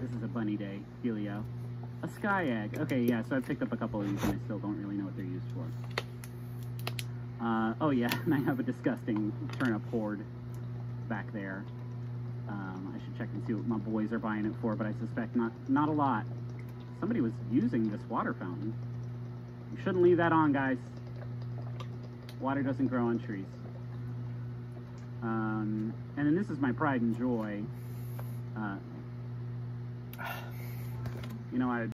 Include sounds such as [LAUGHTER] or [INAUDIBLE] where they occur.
This is a bunny day, Helio. A sky egg. Okay, yeah, so I've picked up a couple of these and I still don't really know what they're used for. Uh, oh yeah, [LAUGHS] and I have a disgusting turnip horde back there. Um, I should check and see what my boys are buying it for, but I suspect not not a lot. Somebody was using this water fountain. You shouldn't leave that on, guys. Water doesn't grow on trees. Um, and then this is my pride and joy. Uh, you know, I